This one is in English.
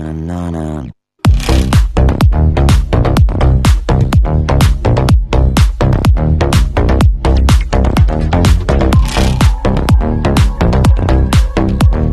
na.